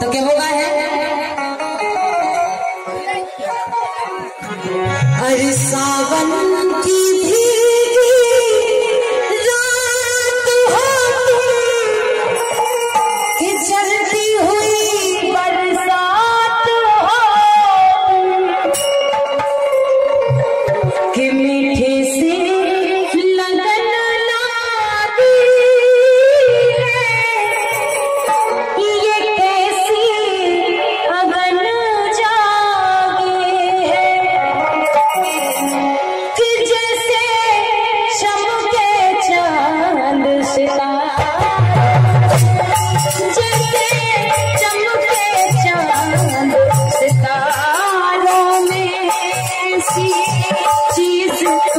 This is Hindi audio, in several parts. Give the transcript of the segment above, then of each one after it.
तो क्या होगा है? अरे सावन की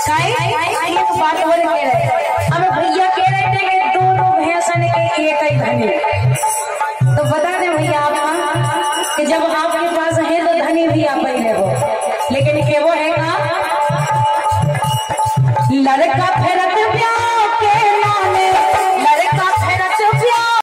एक बात बोल के रहे भैया कह रहे थे कि दोनों भैंसन के एक ही धनी तो बता दे भैया आप कि जब आपके पास है तो धनी भी आप ही हो लेकिन के वो है का लड़का फेरत